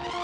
you